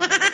Ha ha ha!